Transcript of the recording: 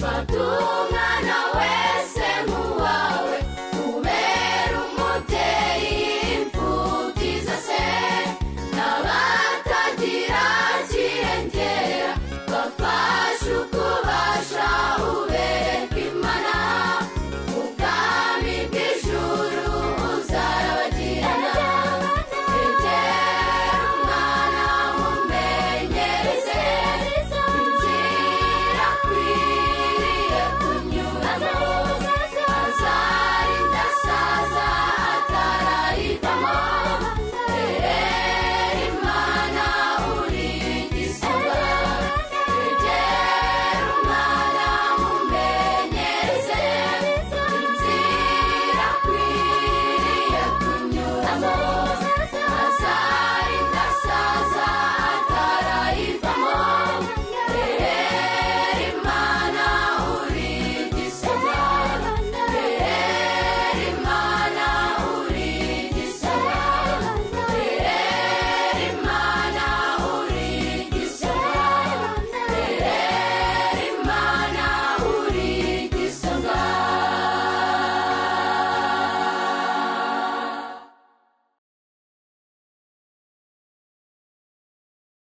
Patunga